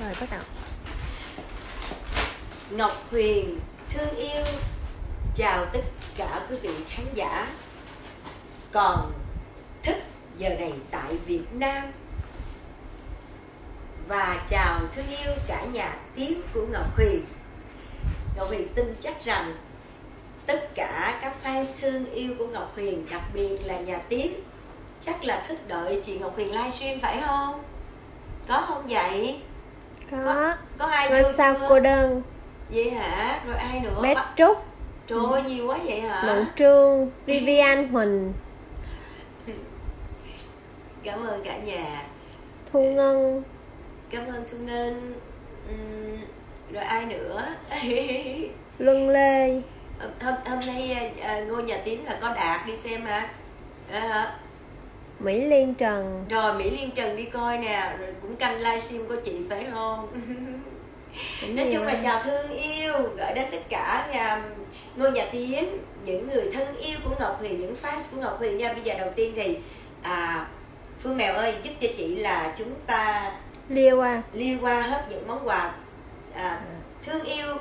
rồi, bắt đầu. Ngọc Huyền, thương yêu. Chào tất cả quý vị khán giả. Còn thức giờ này tại Việt Nam. Và chào thương yêu cả nhà tiếng của Ngọc Huyền. Ngọc Huyền tin chắc rằng tất cả các fans thương yêu của Ngọc Huyền, đặc biệt là nhà tiếng chắc là thức đợi chị Ngọc Huyền livestream phải không? Có không vậy? Có có ai ngôi sao chưa? cô đơn? Vậy hả? Rồi ai nữa? Bé trúc. Trời ơi nhiều quá vậy hả? Mộng trương vivian huỳnh. Cảm ơn cả nhà. Thu ngân. Cảm ơn thu ngân. Rồi ai nữa? Luân lê. Hôm hôm nay à, ngôi nhà tín là có đạt đi xem hả? À, mỹ liên trần. Rồi mỹ liên trần đi coi nè rồi cũng canh livestream của chị phải không? Cũng nói chung là chào thương yêu gửi đến tất cả nhà, ngôi nhà tiến những người thân yêu của ngọc huyền những fans của ngọc huyền nha. Bây giờ đầu tiên thì à, phương mèo ơi giúp cho chị là chúng ta liêu à liên qua hết những món quà à, thương yêu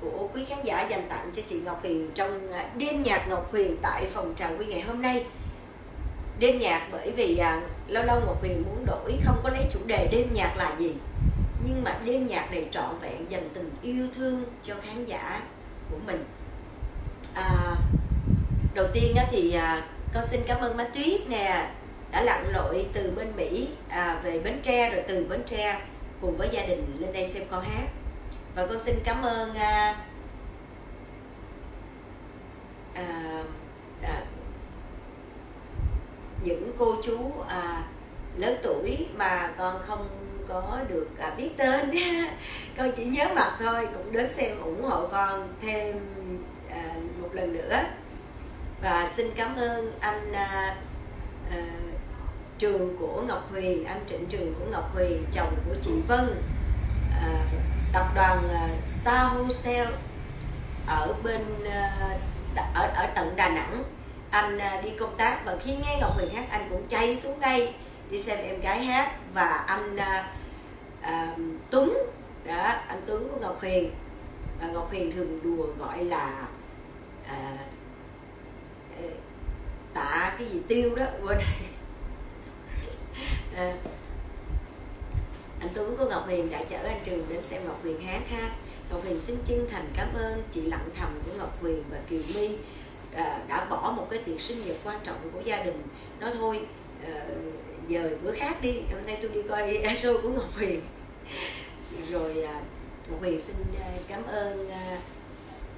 của quý khán giả dành tặng cho chị Ngọc Huyền trong à, đêm nhạc Ngọc Huyền tại phòng trà quy ngày hôm nay đêm nhạc bởi vì à, lâu lâu Ngọc Huyền muốn đổi không có lấy chủ đề đêm nhạc là gì. Nhưng mà đêm nhạc này trọn vẹn dành tình yêu thương cho khán giả của mình. À, đầu tiên á thì à, con xin cảm ơn má tuyết nè đã lặn lội từ bên Mỹ à, về Bến Tre rồi từ Bến Tre cùng với gia đình lên đây xem con hát. Và con xin cảm ơn à, à, à, những cô chú à, lớn tuổi mà con không có được à, biết tên. Con chỉ nhớ mặt thôi cũng đến xem ủng hộ con thêm à, một lần nữa. Và xin cảm ơn anh à, à, trường của Ngọc Huyền anh Trịnh Trường của Ngọc Huyền chồng của chị Vân à, tập đoàn à, Star Hotel ở bên à, ở ở tận Đà Nẵng anh à, đi công tác và khi nghe Ngọc Huyền hát anh cũng chạy xuống đây đi xem em gái hát. Và anh à, à, Tuấn đó anh Tuấn của Ngọc Huyền và Ngọc Huyền thường đùa gọi là à, tạ cái gì tiêu đó quên. À, anh Tuấn của Ngọc Huyền đã chở anh Trường đến xem Ngọc Huyền hát ha. Ngọc Huyền xin chân thành cảm ơn chị lặng thầm của Ngọc Huyền và Kiều My. À, đã bỏ một cái tiệc sinh nhật quan trọng của gia đình. Nói thôi à, giờ bữa khác đi hôm nay tôi đi coi show của Ngọc Huyền. Rồi à, Ngọc Huyền xin à, cảm ơn à,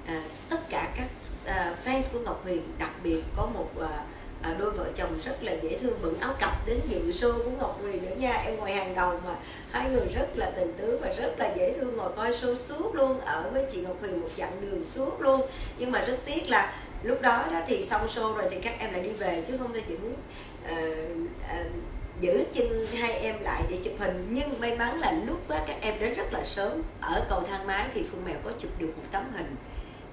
à, tất cả các à, fans của Ngọc Huyền. Đặc biệt có một à, à, đôi vợ chồng rất là dễ thương bận áo cặp đến dự show của Ngọc Huyền nữa nha. Em ngồi hàng đầu mà hai người rất là tình tứ và rất là dễ thương ngồi coi show suốt luôn ở với chị Ngọc Huyền một chặng đường suốt luôn. Nhưng mà rất tiếc là lúc đó đó thì xong show rồi thì các em lại đi về chứ không thôi chị muốn uh, uh, giữ chân hai em lại để chụp hình. Nhưng may mắn là lúc đó các em đến rất là sớm. Ở cầu thang máy thì Phương Mèo có chụp được một tấm hình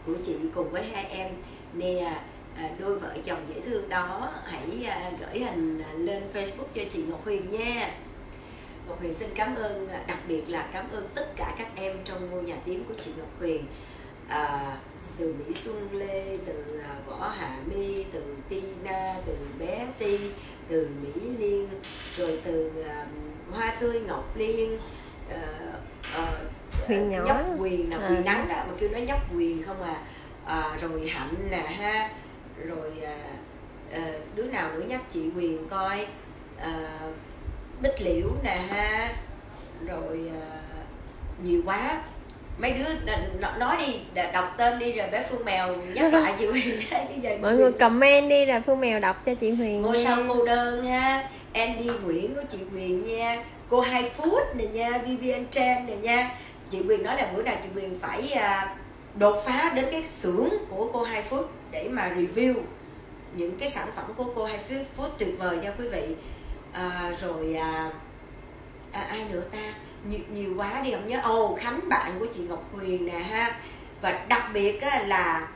của chị cùng với hai em. Nè ờ, đôi vợ chồng dễ thương đó hãy gửi hình lên Facebook cho chị Ngọc Huyền nha. Ngọc Huyền xin cảm ơn đặc biệt là cảm ơn tất cả các em trong ngôi nhà tím của chị Ngọc Huyền. À, từ Mỹ Xuân Lê từ à, Võ Hạ My từ Tina từ bé Ti từ Mỹ Liên rồi từ à, Hoa Tươi Ngọc Liên ờ, ờ, Huyền nhỏ. nhóc quyền nè À. quyền nắng đó mà kêu nó nhóc quyền không à, à rồi hạnh nè ha rồi à, à, đứa nào nữa nhắc chị quyền coi à, bích liễu nè ha rồi à, nhiều quá mấy đứa nói đi đọc tên đi rồi bé phương mèo nhắc lại chị giờ mọi người comment đi là phương mèo đọc cho chị huyền ngôi sao cô đơn nha Andy Nguyễn của chị Quyền nha cô hai phút nè nha Vivian Tran nè nha. Chị Quyền nói là bữa nào chị Quyền phải à, đột phá đến cái xưởng của cô hai phút để mà review những cái sản phẩm của cô hai phút, phút tuyệt vời nha quý vị. À, rồi à, à, ai nữa ta nhiều, nhiều quá đi không nhớ. Ồ Khánh bạn của chị Ngọc Huyền nè ha. Và đặc biệt á, là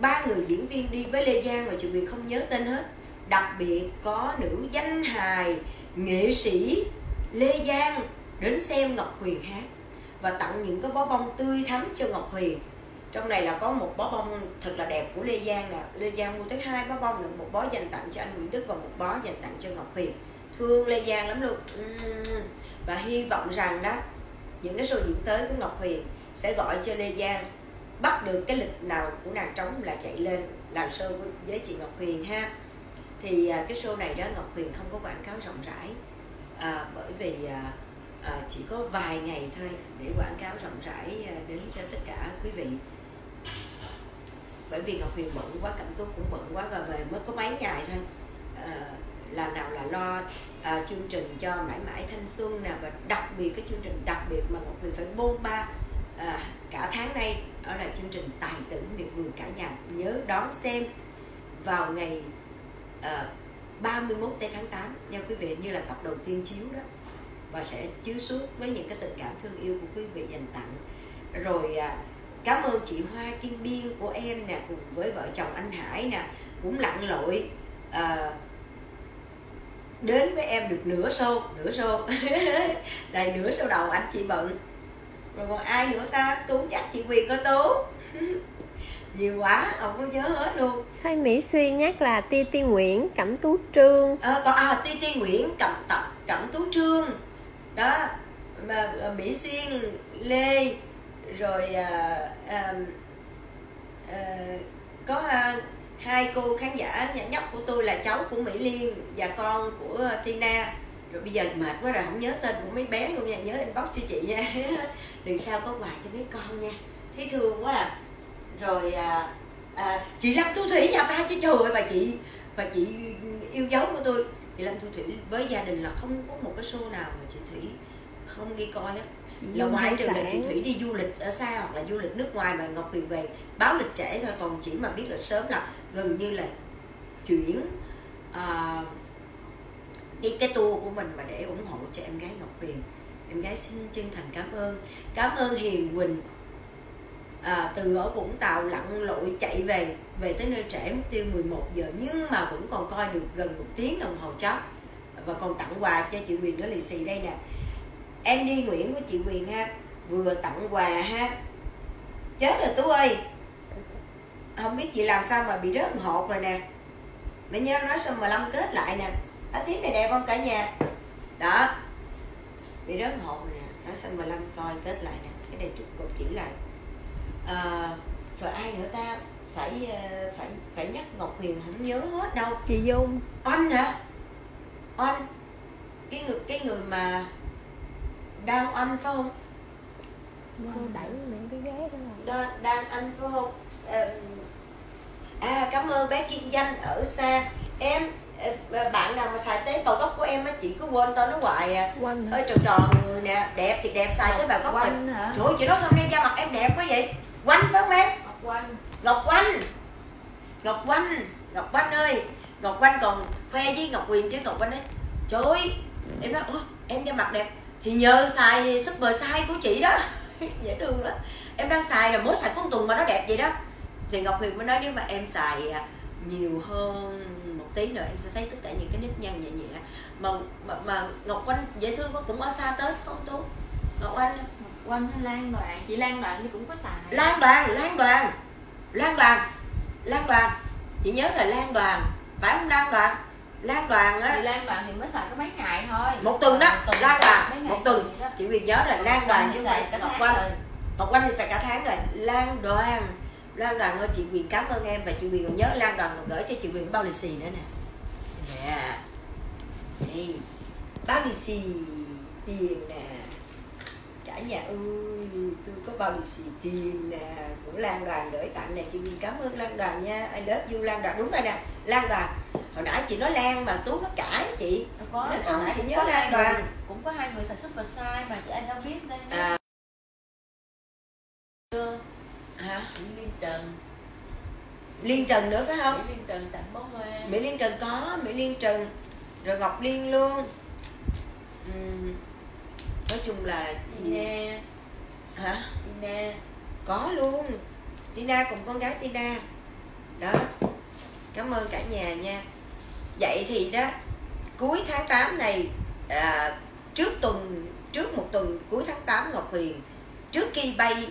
ba người diễn viên đi với Lê Giang mà chị Huyền không nhớ tên hết. Đặc biệt có nữ danh hài nghệ sĩ Lê Giang đến xem Ngọc Huyền hát và tặng những cái bó bông tươi thắm cho Ngọc Huyền. Trong này là có một bó bông thật là đẹp của Lê Giang nè. Lê Giang mua tới hai bó bông là một bó dành tặng cho anh Nguyễn Đức và một bó dành tặng cho Ngọc Huyền thương Lê Giang lắm luôn. Ừ. Và hy vọng rằng đó những cái show diễn tới của Ngọc Huyền sẽ gọi cho Lê Giang bắt được cái lịch nào của nàng trống là chạy lên làm show với chị Ngọc Huyền ha. Thì à, cái show này đó Ngọc Huyền không có quảng cáo rộng rãi à, bởi vì à, à, chỉ có vài ngày thôi để quảng cáo rộng rãi à, đến cho tất cả quý vị. Bởi vì Ngọc Huyền bận quá cảm xúc cũng bận quá và về mới có mấy ngày thôi. À, là nào là lo à, chương trình cho mãi mãi thanh xuân nè và đặc biệt cái chương trình đặc biệt mà mọi người phải bôn ba à, cả tháng nay đó là chương trình tài tử miệt vườn cả nhà. Nhớ đón xem vào ngày à, 31 tây tháng 8 nha quý vị như là tập đầu tiên chiếu đó. Và sẽ chiếu suốt với những cái tình cảm thương yêu của quý vị dành tặng. Rồi à, cảm ơn chị Hoa Kim Biên của em nè cùng với vợ chồng anh Hải nè cũng lặn lội à, đến với em được nửa show nửa show. Tại nửa show đầu anh chị bận. Rồi còn ai nữa ta? Tú chắc chị quyền có tú nhiều quá không có nhớ hết luôn. Thấy Mỹ Xuyên nhắc là Ti Ti Nguyễn, Cẩm Tú Trương. À, còn à, ti ti nguyễn cẩm tập cẩm tú trương. Đó mà à, mỹ xuyên lê rồi à, à, à, có à, hai cô khán giả nhỏ nhóc của tôi là cháu của mỹ liên và con của tina. Rồi bây giờ mệt quá rồi không nhớ tên của mấy bé luôn nha. Nhớ inbox cho chị nha. Lần sau có quà cho mấy con nha. Thấy thương quá à. Rồi à, à, chị lâm thu thủy nhà ta chứ. Trời ơi bà chị bà chị yêu dấu của tôi. Chị lâm thu thủy với gia đình là không có một cái show nào mà chị thủy không đi coi hết là hải trừ là chị thủy đi du lịch ở xa hoặc là du lịch nước ngoài mà ngọc huyền về báo lịch trễ thôi còn chỉ mà biết là sớm là gần như là chuyển à, cái cái tour của mình mà để ủng hộ cho em gái ngọc huyền em gái xin chân thành cảm ơn. Cảm ơn hiền quỳnh à, từ ở Vũng Tàu lặn lội chạy về về tới nơi trễ mục tiêu 11 giờ nhưng mà vẫn còn coi được gần một tiếng đồng hồ chót. Và còn tặng quà cho chị Quyền đó lì xì đây nè em đi Nguyễn của chị Quyền ha vừa tặng quà ha. Chết rồi Tú ơi. Không biết chị làm sao mà bị rớt hột rồi nè. Mẹ nhớ nói xong mà lâm kết lại nè. Á tím này đẹp không cả nhà? Đó. Bị rớt hột nè. Nói xong mà lâm coi kết lại nè. Cái này chụp cột chỉ lại. À, rồi ai nữa ta? Phải ờ, phải phải nhắc Ngọc Huyền không nhớ hết đâu. Chị Dung. Oanh hả? Oanh. Cái người cái người mà đang phải không? Cô đẩy mẹ cái ghế đó rồi. Đang, phải không? À cảm ơn bé Kim Danh ở xa. Em ờ, bạn nào mà xài tế bào gốc của em á chị cứ quên tên nó hoài à. Quanh hả? hơi tròn tròn người nè. Đẹp thì đẹp xài tế bào gốc Quanh hả? trời chị nói sao nghe da mặt em đẹp quá vậy? Quanh phải không em? Ngọc Quanh. Ngọc Oanh Ngọc Oanh Ngọc Oanh ơi. Ngọc Oanh còn khoe với Ngọc Quyền chứ Ngọc Oanh nói trời ơi. Em nói "Ủa, em da mặt đẹp thì nhờ xài super size của chị đó. Dễ thương lắm. Em đang xài là mới xài một tuần mà nó đẹp vậy đó. Thì Ngọc Huyền mới nói nếu mà em xài à, nhiều hơn một tí nữa em sẽ thấy tất cả những cái nếp nhăn nhẹ nhẹ. Mà mà, mà Ngọc Oanh dễ thương quá cũng ở xa tới không tú? Ngọc Oanh? Ngọc Quanh hay Lan Đoàn? Chị Lan Đoàn thì cũng có xài. Lan đoàn, Lan đoàn. Lan đoàn Lan đoàn. Chị nhớ rồi Lan đoàn Phải không Lan đoàn Lan đoàn á. Lan Đoàn thì mới xài có mấy ngày thôi. Một tuần đó Một tuần Lan đoàn Một tuần. Chị Quyền nhớ rồi Lan đoàn chứ không phải Ngọc rồi. Ngọc Oanh thì xài cả tháng rồi. Lan đoàn. Lan đoàn ơi chị Quyền cảm ơn em Và chị Quyền còn nhớ Lan đoàn còn gửi cho chị Quyền bao lì xì nữa nè. Nè. Bao lì xì Tiền nè cả nhà. Ơi tôi có bao lì xì tiền nè của Lan đoàn gửi tặng nè chị Quyền cảm ơn Lan đoàn nha. I love you Lan đoàn. Đúng rồi nè Lan đoàn. Hồi nãy chị nói Lan mà Tú nó cãi chị. Có Nói không, chị nhớ Lan Đoàn. người- Cũng có hai người xài super size mà chị anh đâu biết đây. À. Hả? Liên Trần. Liên Trần nữa phải không? Liên Trần tặng bó hoa. Mỹ Liên Trần có Mỹ Liên Trần. Rồi Ngọc Liên luôn. Ừm, nói chung là Tina hả? Tina có luôn. Tina cùng con gái Tina. Đó. Cảm ơn cả nhà nha. Vậy thì đó cuối tháng 8 này à, trước tuần trước một tuần cuối tháng 8 Ngọc Huyền trước khi bay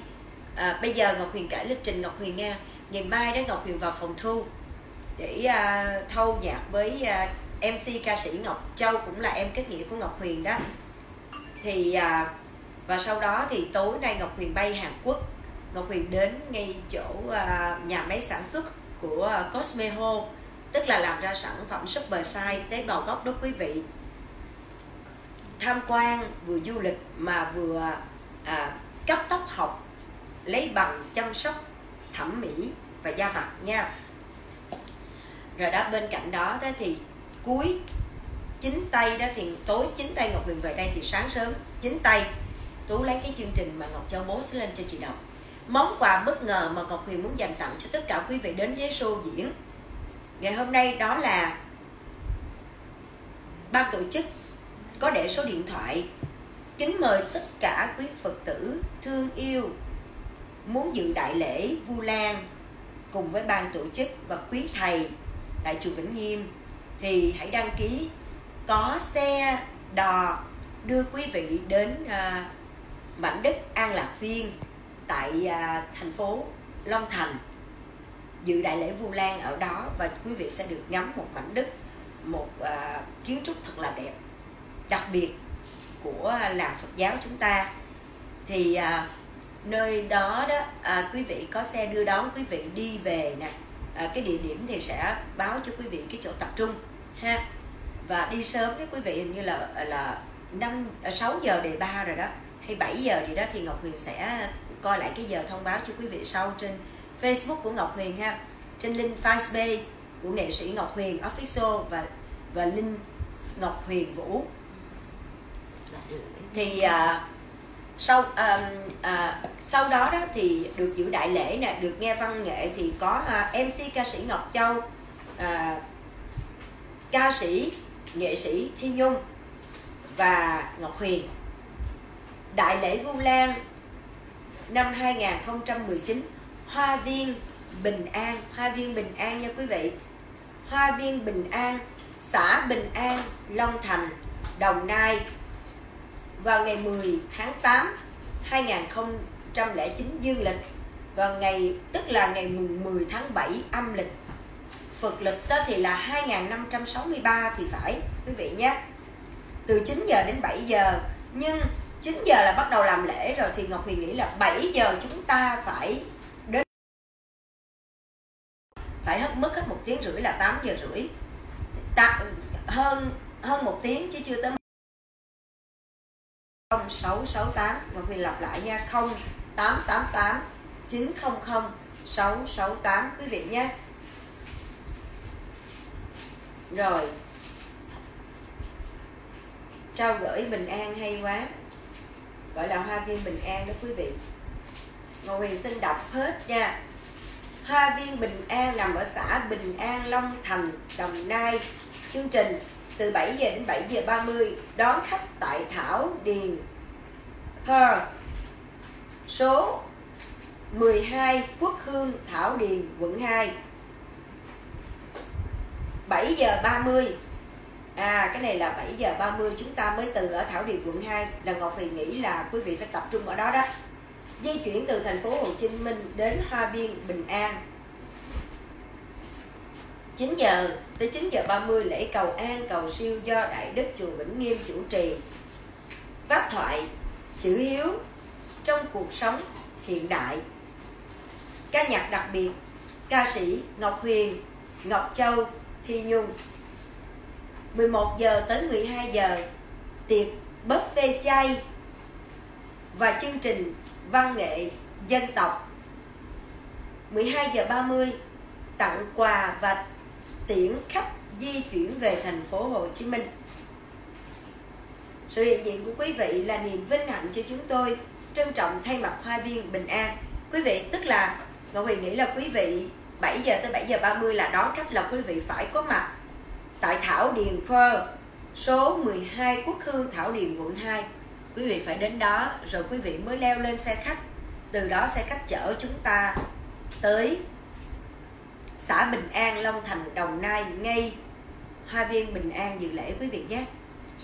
à, bây giờ Ngọc Huyền kể lịch trình Ngọc Huyền nha. Ngày mai đó Ngọc Huyền vào phòng thu để à, thâu nhạc với à, MC ca sĩ Ngọc Châu cũng là em kết nghĩa của Ngọc Huyền đó thì à, và sau đó thì tối nay Ngọc Huyền bay Hàn Quốc. Ngọc Huyền đến ngay chỗ à, nhà máy sản xuất của à, Cosmeho tức là làm ra sản phẩm super size tế bào gốc đó quý vị. Tham quan vừa du lịch mà vừa à, cắt tóc học lấy bằng chăm sóc thẩm mỹ và da mặt nha. Rồi đó bên cạnh đó, đó thì cuối chính tay đó thì tối chính tay ngọc huyền về đây thì sáng sớm. Chính tay, tú lấy cái chương trình mà ngọc châu post lên cho chị đọc. Món quà bất ngờ mà ngọc huyền muốn dành tặng cho tất cả quý vị đến với show diễn ngày hôm nay đó là ban tổ chức có để số điện thoại. Kính mời tất cả quý phật tử thương yêu, muốn dự đại lễ vu lan cùng với ban tổ chức và quý thầy tại chùa Vĩnh Nghiêm thì hãy đăng ký có xe đò đưa quý vị đến à, mảnh đất An Lạc Viên tại à, thành phố Long Thành dự đại lễ Vu Lan ở đó. Và quý vị sẽ được ngắm một mảnh đất một à, kiến trúc thật là đẹp đặc biệt của làng Phật giáo chúng ta. Thì à, nơi đó đó à, quý vị có xe đưa đón quý vị đi về nè. À, cái địa điểm thì sẽ báo cho quý vị cái chỗ tập trung ha và đi sớm nếu quý vị hình như là là năm à, sáu giờ đề ba rồi đó hay 7 giờ gì đó thì Ngọc Huyền sẽ coi lại cái giờ thông báo cho quý vị sau trên Facebook của Ngọc Huyền ha. Trên link facebook của nghệ sĩ Ngọc Huyền official và và link Ngọc Huyền Vũ. Thì à, sau à, à, sau đó đó thì được dự đại lễ nè được nghe văn nghệ thì có à, mc ca sĩ ngọc châu à, ca sĩ nghệ sĩ thi nhung và ngọc huyền. Đại lễ vu lan năm 2019 hoa viên bình an. Hoa viên bình an nha quý vị. Hoa viên bình an, xã bình an, long thành, đồng nai. Vào ngày 10 tháng 8 2009 dương lịch. Vào ngày, tức là ngày mùng 10 tháng 7 âm lịch. Phật lịch đó thì là 2563 thì phải quý vị nhé. Từ 9 giờ đến 7 giờ. Nhưng 9 giờ là bắt đầu làm lễ rồi thì Ngọc Huyền nghĩ là 7 giờ chúng ta phải đến. Phải hết mất hết một tiếng rưỡi là 8 giờ rưỡi. Ta, hơn hơn một tiếng chứ chưa tới 0668 Ngọc Huyền lặp lại nha. 0888 900 668 quý vị nhé rồi. Trao gửi bình an hay quá. Gọi là hoa viên bình an đó quý vị. Ngọc huyền xin đọc hết nha. Hoa viên bình an nằm ở xã bình an, long thành, đồng nai. Chương trình từ 7 giờ đến 7 giờ 30 đón khách tại Thảo Điền. Pearl số 12 Quốc Hương, Thảo Điền, quận 2 7 giờ 30 À cái này là 7 giờ 30 chúng ta mới từ ở Thảo Điền quận 2 là Ngọc Huyền nghĩ là quý vị phải tập trung ở đó đó. Di chuyển từ thành phố Hồ Chí Minh đến Hoa Viên, Bình An. 9 giờ, tới 9 giờ 30 lễ cầu an, cầu siêu do Đại Đức Chùa Vĩnh Nghiêm chủ trì. Pháp thoại, chữ hiếu, trong cuộc sống hiện đại. Ca nhạc đặc biệt, ca sĩ Ngọc Huyền, Ngọc Châu. Thi Nhung 11 giờ tới 12 giờ, tiệc buffet chay và chương trình văn nghệ dân tộc 12 giờ 30 tặng quà và tiễn khách di chuyển về thành phố Hồ Chí Minh. Sự hiện diện của quý vị là niềm vinh hạnh cho chúng tôi. Trân trọng thay mặt Hoa Viên Bình An. Quý vị, tức là Ngọc Huyền nghĩ là quý vị 7 giờ tới 7 giờ 30 là đón khách là quý vị phải có mặt tại Thảo Điền Pearl số 12 Quốc Hương Thảo Điền quận 2. Quý vị phải đến đó rồi quý vị mới leo lên xe khách. Từ đó xe khách chở chúng ta tới xã Bình An, Long Thành, Đồng Nai ngay Hoa viên Bình An dự lễ quý vị nhé.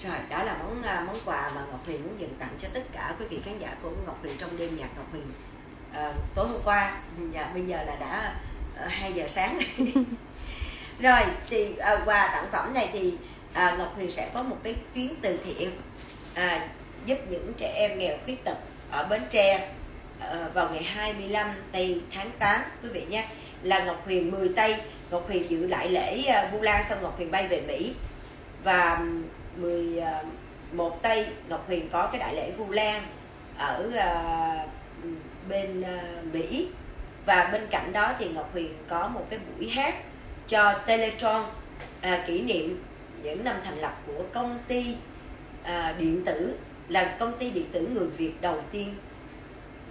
rồi đó là món à, món quà mà Ngọc Huyền muốn dành tặng cho tất cả quý vị khán giả của Ngọc Huyền trong đêm nhạc Ngọc Huyền à, tối hôm qua dạ, bây giờ là đã 2 giờ sáng rồi thì à, quà tặng phẩm này thì à, Ngọc Huyền sẽ có một cái chuyến từ thiện à, giúp những trẻ em nghèo khuyết tật ở Bến Tre à, vào ngày 25 tây tháng 8 quý vị nhé. Là Ngọc Huyền 10 tây Ngọc Huyền dự lại lễ à, Vu Lan xong Ngọc Huyền bay về Mỹ. Và 11 à, tây Ngọc Huyền có cái đại lễ Vu Lan ở à, bên à, Mỹ và bên cạnh đó thì Ngọc Huyền có một cái buổi hát cho Teletron à, kỷ niệm những năm thành lập của công ty à, điện tử là công ty điện tử người Việt đầu tiên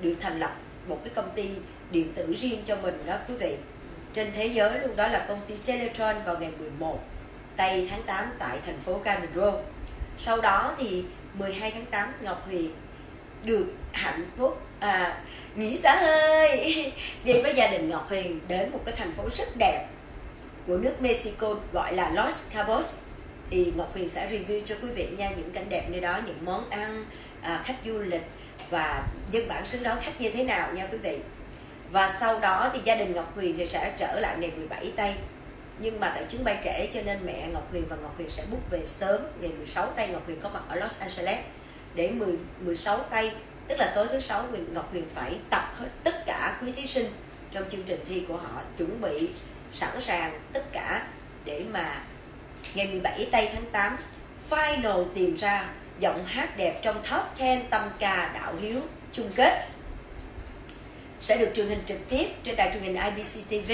được thành lập một cái công ty điện tử riêng cho mình đó quý vị. Trên thế giới luôn đó là công ty Teletron vào ngày 11 tây tháng 8 tại thành phố Cairo sau đó thì 12 tháng 8 Ngọc Huyền được hạnh phúc à, nghỉ xã hơi. Đi với gia đình Ngọc Huyền đến một cái thành phố rất đẹp của nước Mexico gọi là Los Cabos. Thì Ngọc Huyền sẽ review cho quý vị nha những cảnh đẹp nơi đó những món ăn à, khách du lịch và dân bản xứ đó khách như thế nào nha quý vị. Và sau đó thì gia đình Ngọc Huyền thì sẽ trở lại ngày 17 tây. Nhưng mà tại chuyến bay trễ cho nên mẹ Ngọc Huyền và Ngọc Huyền sẽ book về sớm ngày 16 tây Ngọc Huyền có mặt ở Los Angeles để 10, 16 cây tức là tối thứ sáu Quyền Ngọc Huyền phải tập hết tất cả quý thí sinh trong chương trình thi của họ chuẩn bị sẵn sàng tất cả để mà ngày 17 tây tháng 8 final tìm ra giọng hát đẹp trong top 10 tâm ca đạo hiếu chung kết sẽ được truyền hình trực tiếp trên đài truyền hình IBC TV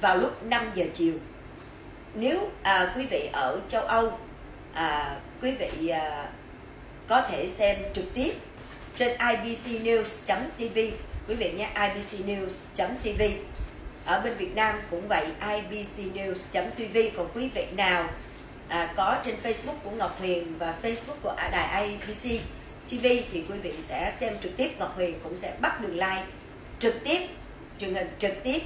vào lúc 5 giờ chiều. Nếu à, quý vị ở châu Âu, à, quý vị à, có thể xem trực tiếp trên ibcnews.tv quý vị nhé ibcnews.tv ở bên Việt Nam cũng vậy ibcnews.tv còn quý vị nào à, có trên Facebook của Ngọc Huyền và Facebook của đài IBC TV thì quý vị sẽ xem trực tiếp. Ngọc Huyền cũng sẽ bắt đường like trực tiếp truyền hình trực tiếp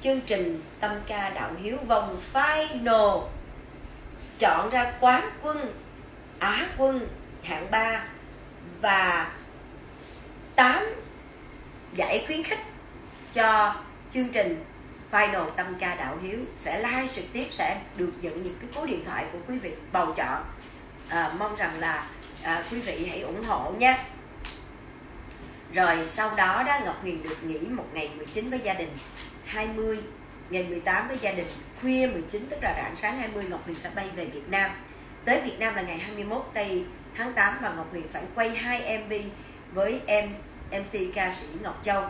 chương trình tâm ca đạo hiếu vòng final chọn ra quán quân á quân hạng 3 và 8 giải khuyến khích cho chương trình final tâm ca đạo hiếu sẽ like trực tiếp sẽ được nhận những cái cú điện thoại của quý vị bầu chọn. À, mong rằng là à, quý vị hãy ủng hộ nha. Rồi sau đó đó Ngọc Huyền được nghỉ một ngày 19 với gia đình 20 ngày 18 với gia đình khuya 19 tức là rạng sáng 20 Ngọc Huyền sẽ bay về Việt Nam. Tới Việt Nam là ngày 21 tây tháng 8 và Ngọc Huyền phải quay hai MV với em MC ca sĩ Ngọc Châu.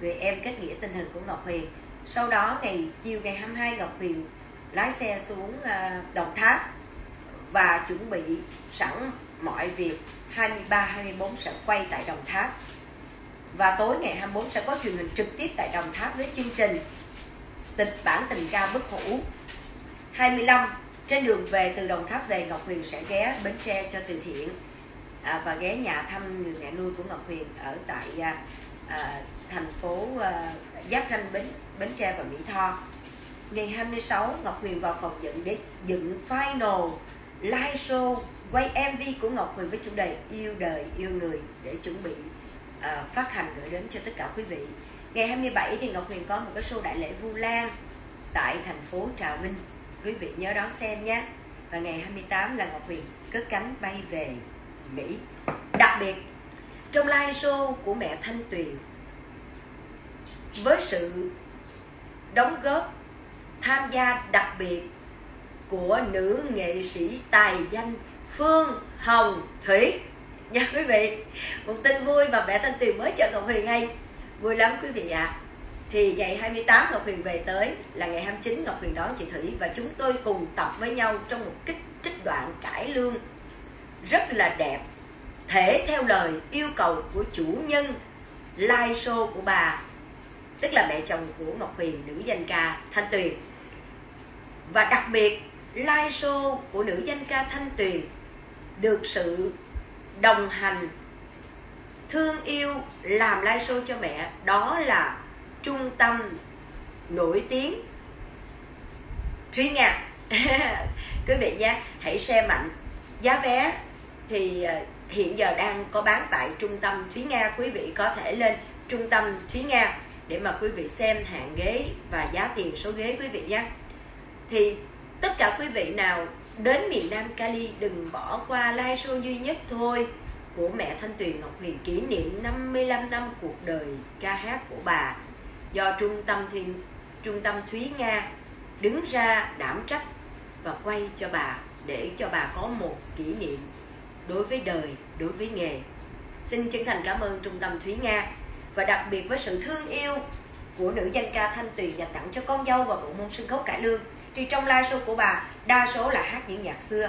Người em kết nghĩa tinh thần của Ngọc Huyền. Sau đó ngày, chiều ngày 22 Ngọc Huyền lái xe xuống à, Đồng Tháp và chuẩn bị sẵn mọi việc. 23 24 sẽ quay tại Đồng Tháp. Và tối ngày 24 sẽ có truyền hình trực tiếp tại Đồng Tháp với chương trình tịch bản tình ca bất hủ. 25 trên đường về từ Đồng Tháp về Ngọc Huyền sẽ ghé Bến Tre cho từ thiện. À, và ghé nhà thăm người mẹ nuôi của Ngọc Huyền ở tại à, à, thành phố à, giáp ranh Bến Bến Tre và Mỹ Tho. Ngày 26 Ngọc Huyền vào phòng dựng để dựng final live show quay MV của Ngọc Huyền với chủ đề yêu đời yêu người để chuẩn bị à, phát hành gửi đến cho tất cả quý vị ngày 27 thì Ngọc Huyền có một cái show đại lễ Vu Lan tại thành phố Trà Vinh. Quý vị nhớ đón xem nhé. Và ngày 28 là Ngọc Huyền cất cánh bay về Mỹ. Đặc biệt, trong live show của mẹ Thanh Tuyền, với sự đóng góp, tham gia đặc biệt của nữ nghệ sĩ tài danh Phương Hồng Thủy. Nha quý vị, một tin vui mà mẹ Thanh Tuyền mới cho Ngọc Huyền hay vui lắm quý vị ạ. À. thì ngày 28 Ngọc Huyền về tới là ngày 29 Ngọc Huyền đón chị Thủy và chúng tôi cùng tập với nhau trong một kích trích đoạn cải lương. Rất là đẹp. Thể theo lời yêu cầu của chủ nhân, live show của bà, tức là mẹ chồng của Ngọc Huyền, nữ danh ca Thanh Tuyền. Và đặc biệt, live show của nữ danh ca Thanh Tuyền được sự đồng hành thương yêu, làm live show cho mẹ, đó là trung tâm nổi tiếng. Thúy Nga. Quý vị nhé, hãy share mạnh giá vé. Thì à, hiện giờ đang có bán tại trung tâm Thúy Nga. Quý vị có thể lên trung tâm Thúy Nga để mà quý vị xem hạng ghế và giá tiền số ghế, quý vị nhé. Thì tất cả quý vị nào đến miền Nam Cali đừng bỏ qua live show duy nhất thôi của mẹ Thanh Tuyền Ngọc Huyền kỷ niệm 55 năm cuộc đời ca hát của bà do trung tâm Thuyền, trung tâm Thúy Nga đứng ra đảm trách và quay cho bà để cho bà có một kỷ niệm đối với đời, đối với nghề. Xin chân thành cảm ơn trung tâm Thúy Nga và đặc biệt với sự thương yêu của nữ danh ca Thanh Tuyền dành tặng cho con dâu và bộ môn sân khấu cải lương thì trong live show của bà đa số là hát những nhạc xưa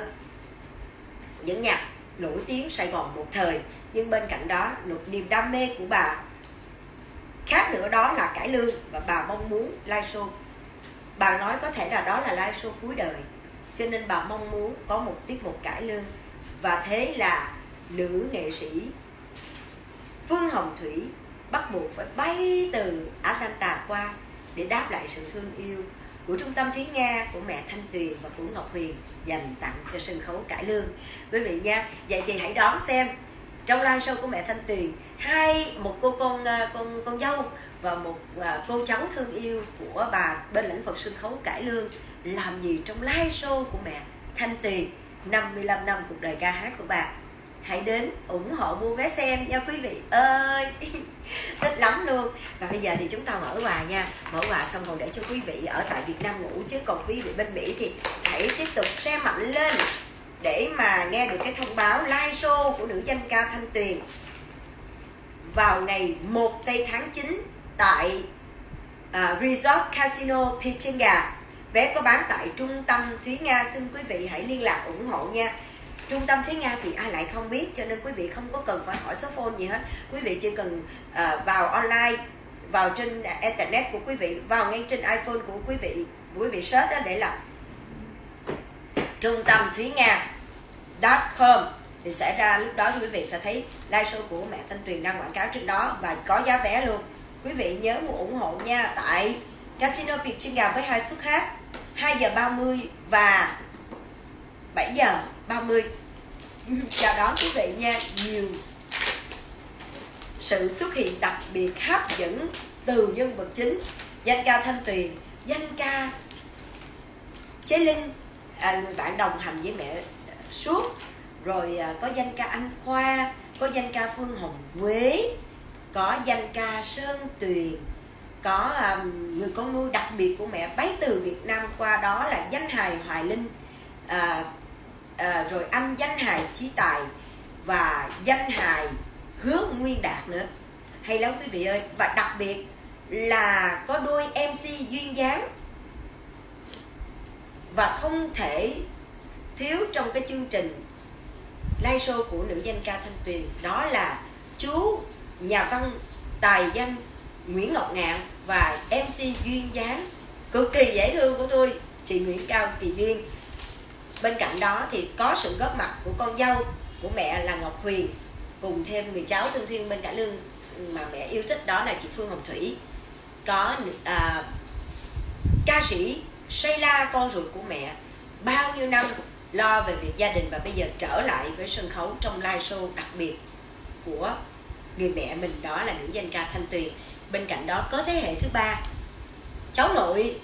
những nhạc nổi tiếng Sài Gòn một thời, nhưng bên cạnh đó một niềm đam mê của bà. Khác nữa đó là cải lương và bà mong muốn live show. Bà nói có thể là đó là live show cuối đời, cho nên bà mong muốn có một tiết mục cải lương và thế là nữ nghệ sĩ Phương Hồng Thủy bắt buộc phải bay từ Atlanta qua để đáp lại sự thương yêu của trung tâm Thúy Nga, của mẹ Thanh Tuyền và của Ngọc Huyền dành tặng cho sân khấu cải lương quý vị nha. Vậy thì hãy đón xem trong live show của mẹ Thanh Tuyền hai một cô con ờ, con con dâu và một ờ, cô cháu thương yêu của bà bên lĩnh vực sân khấu cải lương làm gì trong live show của mẹ Thanh Tuyền 55 năm cuộc đời ca hát của bà hãy đến ủng hộ mua vé xem nha quý vị ơi. Thích lắm luôn. Và bây giờ thì chúng ta mở quà nha. Mở quà xong còn để cho quý vị ở tại Việt Nam ngủ. Chứ còn quý vị bên Mỹ thì hãy tiếp tục xe mạnh lên để mà nghe được cái thông báo live show của nữ danh ca Thanh Tuyền vào ngày 1 tây tháng 9 tại uh, Resort Casino Pichinga. Vé có bán tại trung tâm Thúy Nga. Xin quý vị hãy liên lạc ủng hộ nha trung tâm Thúy Nga thì ai lại không biết cho nên quý vị không có cần phải hỏi số phone gì hết. Quý vị chỉ cần uh, vào online vào trên à, internet của quý vị vào ngay trên iPhone của quý vị quý vị search đó để là trung tâm Thúy Nga com thì sẽ ra lúc đó quý vị sẽ thấy live show của mẹ Thanh Tuyền đang quảng cáo trên đó và có giá vé luôn. Quý vị nhớ mua ủng hộ nha tại Casino việt trên gà với hai suất hát 2 giờ 30 và 7 giờ. 30 chào đón quý vị nha. Nhiều sự xuất hiện đặc biệt hấp dẫn từ nhân vật chính danh ca thanh tuyền danh ca chế linh. À, người bạn đồng hành với mẹ suốt. Rồi à, có danh ca anh khoa có danh ca phương hồng quế có danh ca sơn tuyền có um, người con nuôi đặc biệt của mẹ bấy từ việt nam qua đó là danh hài hoài linh. À, à, rồi anh danh hài trí tài và danh hài hứa nguyên đạt nữa. Hay lắm quý vị ơi. Và đặc biệt là có đôi mc duyên dáng và không thể thiếu trong cái chương trình live show của nữ danh ca thanh tuyền. Đó là chú nhà văn tài danh nguyễn ngọc ngạn và mc duyên dáng cực kỳ dễ thương của tôi chị nguyễn cao kỳ duyên bên cạnh đó thì có sự góp mặt của con dâu của mẹ là ngọc huyền cùng thêm người cháu thương thiên bên cả lương mà mẹ yêu thích đó là chị phương hồng thủy. Có à, ca sĩ Sheila con ruột của mẹ bao nhiêu năm lo về việc gia đình và bây giờ trở lại với sân khấu trong live show đặc biệt của người mẹ mình đó là nữ danh ca Thanh Tuyền. Bên cạnh đó có thế hệ thứ ba cháu nội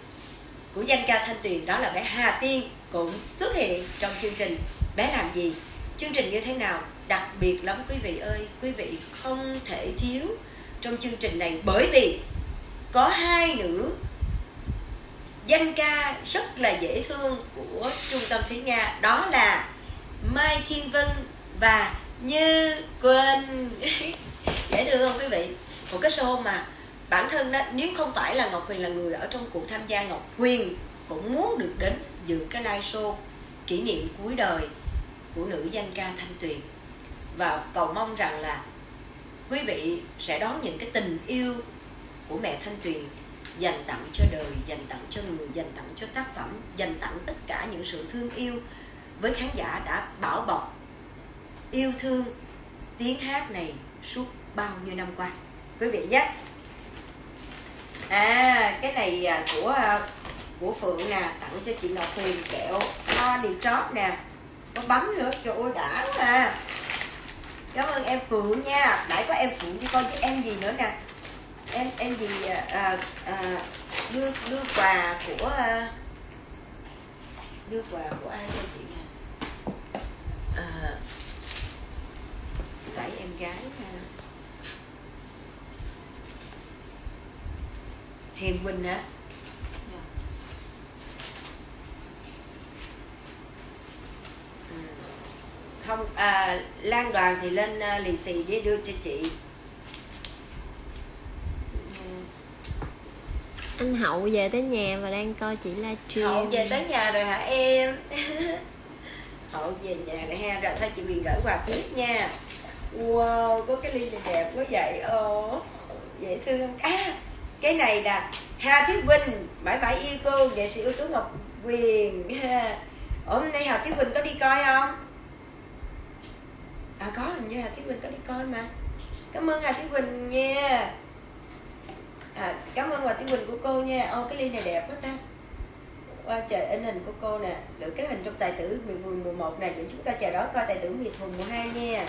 của danh ca Thanh Tuyền đó là bé Hà Tiên cũng xuất hiện trong chương trình bé làm gì? Chương trình như thế nào? Đặc biệt lắm quý vị ơi, quý vị không thể thiếu trong chương trình này bởi vì có hai nữ danh ca rất là dễ thương của trung tâm thúy nga, đó là mai thiên vân và như quỳnh. Dễ thương không quý vị? Một cái show mà bản thân đó, nếu không phải là ngọc huyền là người ở trong cuộc tham gia ngọc huyền cũng muốn được đến dự cái live show kỷ niệm cuối đời của nữ danh ca thanh tuyền. Và cầu mong rằng là quý vị sẽ đón những cái tình yêu của mẹ thanh tuyền dành tặng cho đời, dành tặng cho người, dành tặng cho tác phẩm, dành tặng tất cả những sự thương yêu với khán giả đã bảo bọc, yêu thương tiếng hát này suốt bao nhiêu năm qua. Quý vị nhé. À cái này à, của à, của phượng nè tặng cho chị ngọc huyền kẹo no điều chót nè có bấm nữa trời ơi đã quá à. Cảm ơn em phượng nha nãy có em phượng chứ con với em gì nữa nè. Em em gì à, à, à, đưa đưa quà của à, đưa quà của ai cho chị nè? À, nãy em gái ha hiền quỳnh hả? Không à, lan đoàn thì lên à, lì xì để đưa cho chị. Anh hậu về tới nhà và đang coi chị livestream. Hậu về tới nhà rồi hả em? Hậu về nhà rồi ha rồi thôi chị Huyền gửi quà tiếp nha. Wow có cái ly này đẹp quá vậy. Ồ dễ thương. À cái này là Hà Thúy Quỳnh. Mãi mãi yêu cô nghệ sĩ ưu tú Ngọc Quyền. Hôm nay Hà Thúy Quỳnh có đi coi không à có hình như Hà Thúy Quỳnh có đi coi mà. Cảm ơn Hà Thúy Quỳnh nha. À, cảm ơn hà Thúy Quỳnh của cô nha. Ô cái ly này đẹp quá ta. Wow, trời in hình của cô nè. Được cái hình trong tài tử miệt vườn mùa 1 này để chúng ta chờ đó coi tài tử miệt vườn mùa 2 nha.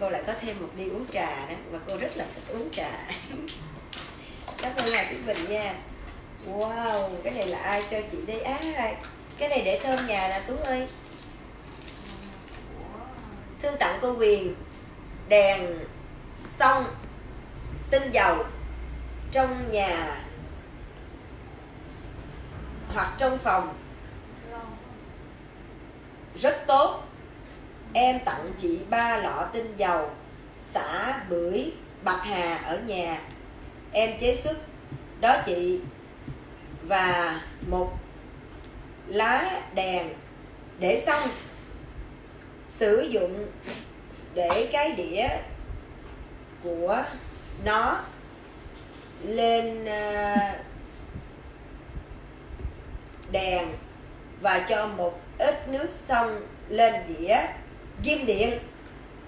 Cô lại có thêm một ly uống trà đó và cô rất là thích uống trà. Cảm ơn Hà Thúy Bình nha. Wow cái này là ai cho chị đây á cái này để thơm nhà nè Tú ơi thương tặng cô Quyền đèn xong tinh dầu trong nhà hoặc trong phòng. Rất tốt. Em tặng chị ba lọ tinh dầu, xả bưởi, bạc hà ở nhà. Em chế xuất. Đó chị. Và một lá đèn. Để xong sử dụng để cái đĩa của nó lên ờ, đèn và cho một ít nước xong lên đĩa ghim điện.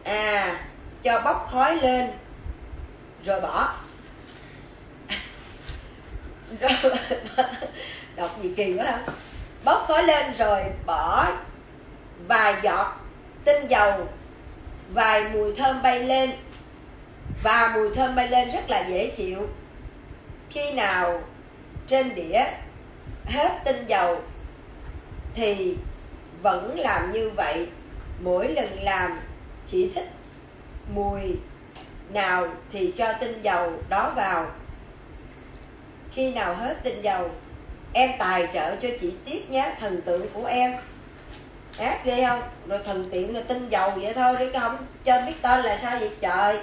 À cho bốc khói lên, rồi bỏ. Đọc gì kỳ quá ha bốc khói lên rồi bỏ vài giọt tinh dầu, vài mùi thơm bay lên. Và mùi thơm bay lên rất là dễ chịu. Khi nào trên đĩa hết tinh dầu, thì vẫn làm như vậy. Mỗi lần làm, chỉ thích mùi nào thì cho tinh dầu đó vào. Khi nào hết tinh dầu, em tài trợ cho chị tiếp nhé, thần tượng của em ác ghê không? Rồi thần tiện là tinh dầu vậy thôi chứ không cho biết tên là sao vậy trời?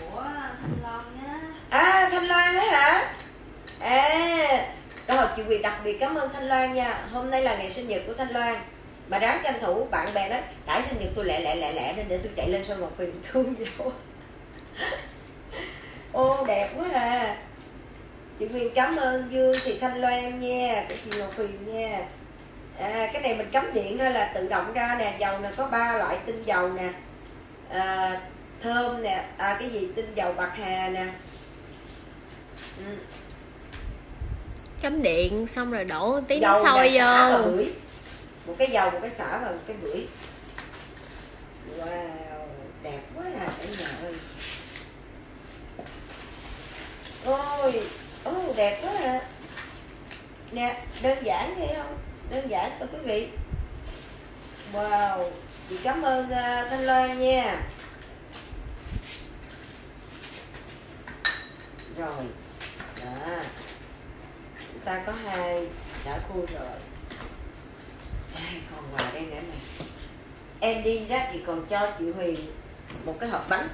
Của thanh loan nhá à thanh loan á hả? À rồi chị Quyền đặc biệt cảm ơn Thanh Loan nha. Hôm nay là ngày sinh nhật của Thanh Loan. Mà đáng tranh thủ bạn bè nói Đãi sinh nhật tôi lẹ lẹ lẹ lẹ Nên để tôi chạy lên sân Ngọc Huyền thương vô Ô đẹp quá à. Chị Quyền cảm ơn Dương Thị Thanh Loan nha Của chị Ngọc Huyền nha à, Cái này mình cắm điện ra là tự động ra nè Dầu nè có ba loại tinh dầu nè. À, Thơm nè à, Cái gì tinh dầu bạc hà nè. Ừ. cắm điện xong rồi đổ tí dầu nước sôi vô. bưởi. Một cái dầu một cái xả và một cái bưởi. Wow đẹp quá à cả nhà ơi. Ôi ôi đẹp quá à. Nè đơn giản thấy không đơn giản thôi quý vị. Wow chị cảm ơn uh, thanh loan nha. Rồi đó. Chúng ta có hai đã khui rồi. Ai, còn quà đây nữa này. em đi đó thì còn cho chị Huyền một cái hộp bánh.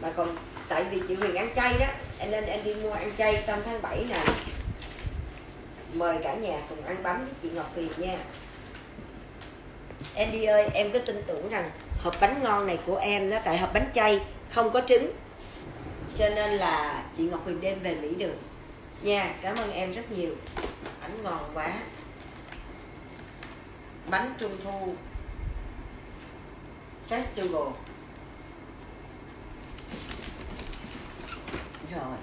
Mà còn tại vì chị Huyền ăn chay đó em nên em đi mua ăn chay trong tháng 7 này mời cả nhà cùng ăn bánh với chị Ngọc Huyền nha. Andy ơi, em có tin tưởng rằng hộp bánh ngon này của em đó tại hộp bánh chay, không có trứng. Cho nên là chị Ngọc Huyền đem về Mỹ được. Nha, cảm ơn em rất nhiều. Bánh ngon quá. Bánh trung thu. Festival. Rồi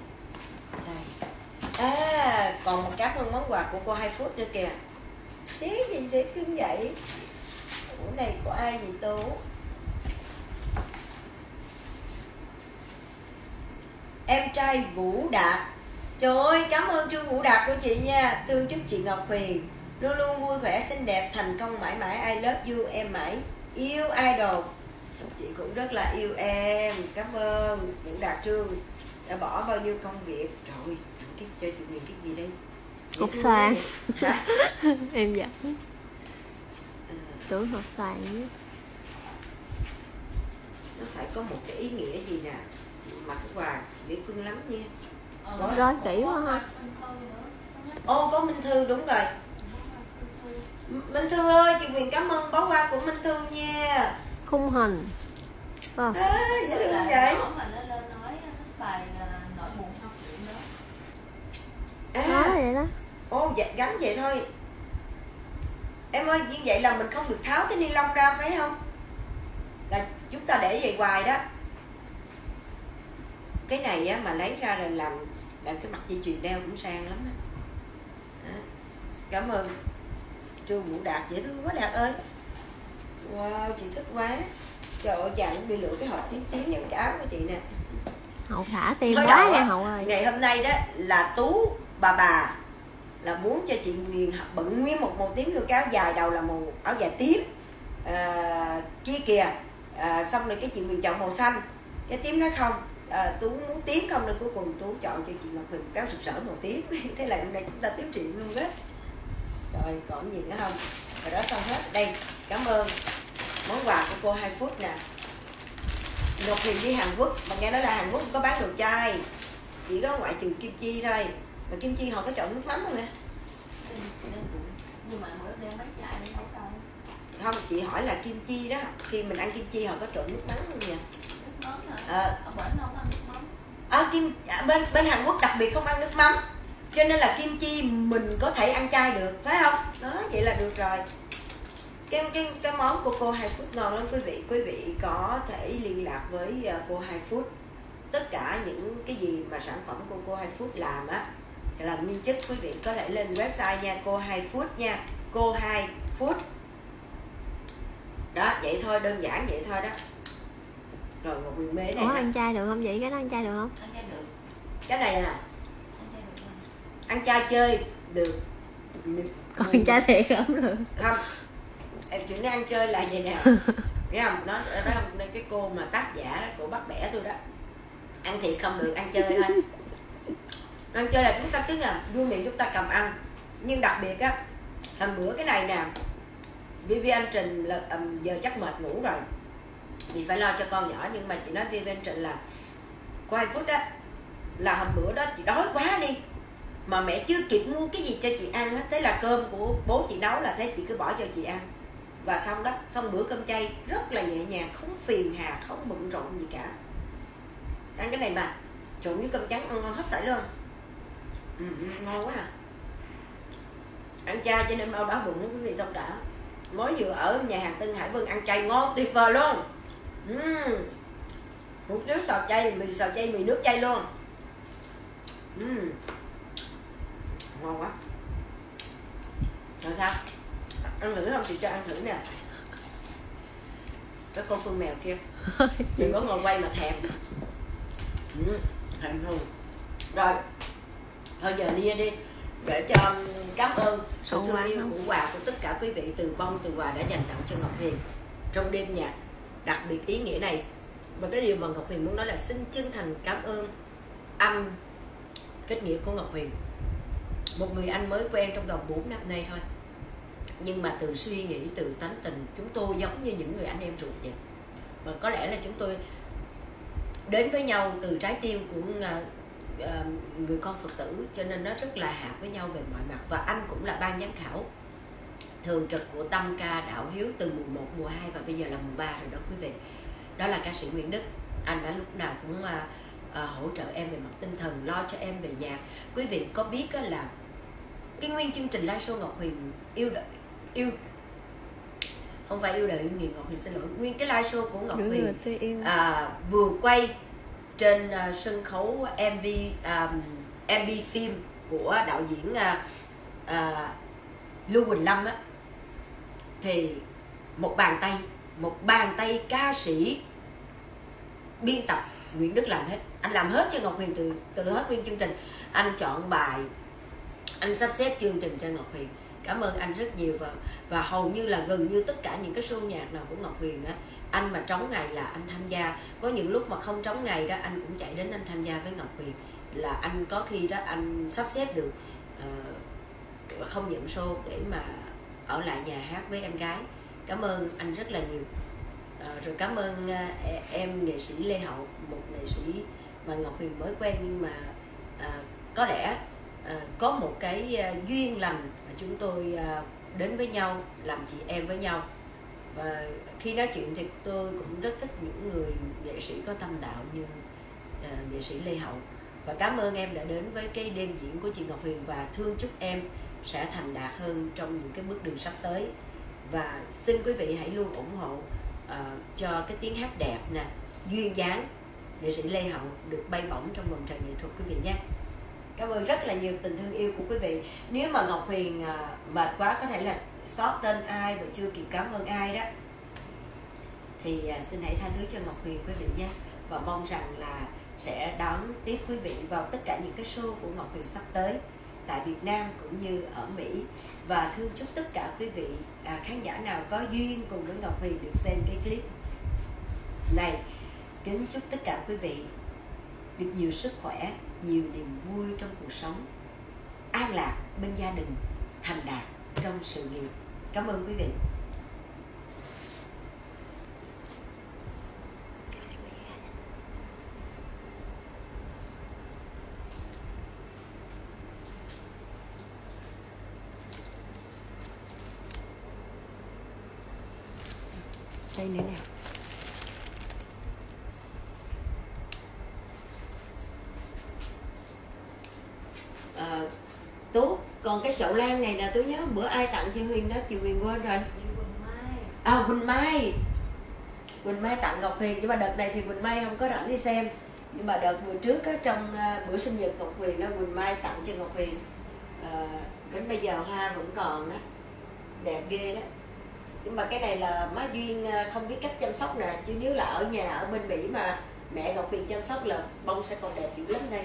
à còn một cảm ơn món quà của cô hai phút nữa kìa. Thế gì thế cưng vậy? Ủa, này của ai vậy tú? Em trai vũ đạt. Trời ơi, cảm ơn trương vũ đạt của chị nha. Thương chúc chị ngọc huyền. Luôn luôn vui khỏe xinh đẹp, thành công mãi mãi. I love you, em mãi. Yêu idol. Chị cũng rất là yêu em. Cảm ơn vũ đạt trương đã bỏ bao nhiêu công việc cái cho chị Huyền cái gì đây? Thương xoàn. em dẫn À, túi hộp xoàn nó phải có một cái ý nghĩa gì nè? Cái quà dễ thương lắm nha. Ờ, Gói một kỹ quá ha. Có ô có minh thư đúng rồi. Minh Thư. ơi chị Huyền cảm ơn bó hoa của minh thư nha. Khung hình. Ờ, à, dễ thương vậy nhỏ mà nó lên nói cái bài là nỗi buồn không chuyện đó à, vậy đó. Ô dạ, gắn vậy thôi. Em ơi như vậy là mình không được tháo cái ni lông ra phải không? Là chúng ta để vậy hoài đó. Cái này á mà lấy ra rồi làm làm cái mặt dây chuyền đeo cũng sang lắm á. Đó. cảm ơn. Trương vũ đạt dễ thương quá đạt ơi. Wow chị thích quá. Trời ơi chàng cũng đi lựa cái hộp tím tím như cái áo của chị nè. Hậu thả tim quá nha hậu ơi. Ngày hôm nay đó là tú bà bà là muốn cho chị Nguyên bận nguyên một màu tím luôn cái áo dài đầu là màu áo dài tím. À, kia kìa. À, xong rồi cái chị Nguyên chọn màu xanh. Cái tím nói không. Ờ, à, tú muốn tím không nên cuối cùng tú chọn cho chị Ngọc Huyền một cái áo sực sỡ màu tím. Thế là hôm nay chúng ta tiếp chuyện luôn đó. Rồi còn gì nữa không? Rồi đó xong hết. Đây cảm ơn món quà của cô hai phút nè. Ngọc Huyền đi Hàn Quốc. Mà nghe nói là Hàn Quốc không có bán đồ chai chỉ có ngoại trừ kim chi thôi mà kim chi họ có trộn nước mắm không nè nhưng mà bữa đem bánh chạy đi đâu đâu không chị hỏi là kim chi đó khi mình ăn kim chi họ có trộn nước mắm không nhỉ nước mắm hả? Ờ. ở bển không ăn nước mắm. À, kim à, bên bên Hàn Quốc đặc biệt không ăn nước mắm. Cho nên là kim chi mình có thể ăn chay được phải không? Đó vậy là được rồi. Cái cái cái món của cô hai phút ngon lắm quý vị. Quý vị có thể liên lạc với ờ, cô hai phút. Tất cả những cái gì mà sản phẩm của cô hai phút làm á làm nguyên chất quý vị có thể lên website nha cô hai phút nha cô hai phút. Đó vậy thôi đơn giản vậy thôi đó. Rồi một quyền mế này ủa ăn chay được không vậy? Cái đó ăn chay được không? Ăn chay được. Cái này nè ăn chay được mà. ăn chay chơi được. Còn ăn chay thiệt không được. Không em chuyện nó ăn chơi là vậy nè. Nghe không? Nó đó cái cô mà tác giả đó cô bắt bẻ tôi đó. Ăn thiệt không được ăn chơi thôi ăn chơi là chúng ta cứ là vui miệng chúng ta cầm ăn. Nhưng đặc biệt á hôm bữa cái này nè Vivian Trình là um, giờ chắc mệt ngủ rồi. Vì phải lo cho con nhỏ nhưng mà chị nói Vivian Trình là quay phút á là hôm bữa đó chị đói quá đi. Mà mẹ chưa kịp mua cái gì cho chị ăn hết. Thế là cơm của bố chị nấu là thế chị cứ bỏ cho chị ăn. Và xong đó xong bữa cơm chay rất là nhẹ nhàng không phiền hà không bận rộn gì cả. Ăn cái này mà trộn với cơm trắng ăn ngon hết sảy luôn ừ, ngon quá à. Ăn chay cho nên mau đói bụng quý vị thông cảm mới vừa ở nhà hàng Tân Hải Vân ăn chay ngon tuyệt vời luôn. Uhm. hủ tiếu xào chay mì xào chay mì nước chay luôn. Uhm. ngon quá. Rồi sao? Ăn thử không? Chị cho ăn thử nè. Cái cô phương mèo kia. Chị có ngồi quay mà thèm. Ừ, thèm luôn. Rồi thôi giờ lia đi. Để cho cảm ơn. Sự thương yêu của quà của tất cả quý vị từ bông từ quà đã dành tặng cho Ngọc Huyền. Trong đêm nhạc đặc biệt ý nghĩa này. Và cái điều mà Ngọc Huyền muốn nói là xin chân thành cảm ơn âm kết nghĩa của Ngọc Huyền. Một người anh mới quen trong vòng 4 năm nay thôi. Nhưng mà từ suy nghĩ từ tánh tình chúng tôi giống như những người anh em ruột vậy. Và có lẽ là chúng tôi đến với nhau từ trái tim của à, người con Phật tử cho nên nó rất là hợp với nhau về mọi mặt. Và anh cũng là ban giám khảo thường trực của tâm ca đạo hiếu từ mùa 1, mùa 2 và bây giờ là mùa 3 rồi đó quý vị. Đó là ca sĩ Nguyễn Đức. Anh đã lúc nào cũng à, à, hỗ trợ em về mặt tinh thần lo cho em về nhà. Quý vị có biết á là cái nguyên chương trình live show Ngọc Huyền yêu đ- yêu không phải yêu đời yêu nghiền Ngọc Huyền xin lỗi. Nguyên cái live show của Ngọc Huyền à, vừa quay trên uh, sân khấu MV um, à, MV phim của đạo diễn uh, uh, Lưu Quỳnh Lâm á. Thì một bàn tay một bàn tay ca sĩ biên tập Nguyễn Đức làm hết. Anh làm hết cho Ngọc Huyền từ từ hết nguyên chương trình. Anh chọn bài anh sắp xếp chương trình cho Ngọc Huyền. Cảm ơn anh rất nhiều và và hầu như là gần như tất cả những cái show nhạc nào của Ngọc Huyền á anh mà trống ngày là anh tham gia. Có những lúc mà không trống ngày đó anh cũng chạy đến anh tham gia với Ngọc Huyền. Là anh có khi đó anh sắp xếp được uh, không nhận show để mà ở lại nhà hát với em gái. Cảm ơn anh rất là nhiều. Uh, rồi cảm ơn uh, em nghệ sĩ Lê Hậu một nghệ sĩ mà Ngọc Huyền mới quen nhưng mà uh, có lẽ uh, có một cái uh, duyên lành mà chúng tôi uh, đến với nhau làm chị em với nhau và khi nói chuyện thì tôi cũng rất thích những người nghệ sĩ có tâm đạo như uh, nghệ sĩ Lê Hậu. Và cảm ơn em đã đến với cái đêm diễn của chị Ngọc Huyền và thương chúc em sẽ thành đạt hơn trong những cái bước đường sắp tới. Và xin quý vị hãy luôn ủng hộ uh, cho cái tiếng hát đẹp nè duyên dáng nghệ sĩ Lê Hậu được bay bổng trong vòng trời nghệ thuật quý vị nhé. Cảm ơn rất là nhiều tình thương yêu của quý vị. Nếu mà Ngọc Huyền uh, mệt quá có thể là sót tên ai và chưa kịp cảm ơn ai đó. Thì à, xin hãy tha thứ cho Ngọc Huyền quý vị nhé. Và mong rằng là sẽ đón tiếp quý vị vào tất cả những cái show của Ngọc Huyền sắp tới tại Việt Nam cũng như ở Mỹ. Và thương chúc tất cả quý vị à, khán giả nào có duyên cùng với Ngọc Huyền được xem cái clip này. Kính chúc tất cả quý vị được nhiều sức khỏe nhiều niềm vui trong cuộc sống. An lạc bên gia đình thành đạt trong sự nghiệp. Cảm ơn quý vị đây nữa nè à, tú còn cái chậu lan bữa ai tặng chị huyền đó chị huyền quên rồi à quỳnh mai. Quỳnh mai tặng ngọc huyền nhưng mà đợt này thì quỳnh mai không có rảnh đi xem. Nhưng mà đợt bữa trước á, trong uh, bữa sinh nhật ngọc huyền đó quỳnh mai tặng cho ngọc huyền à, đến bây giờ hoa vẫn còn đó. Đẹp ghê đó. Nhưng mà cái này là má duyên không biết cách chăm sóc nè chứ nếu là ở nhà ở bên mỹ mà mẹ ngọc huyền chăm sóc là bông sẽ còn đẹp dữ lắm đây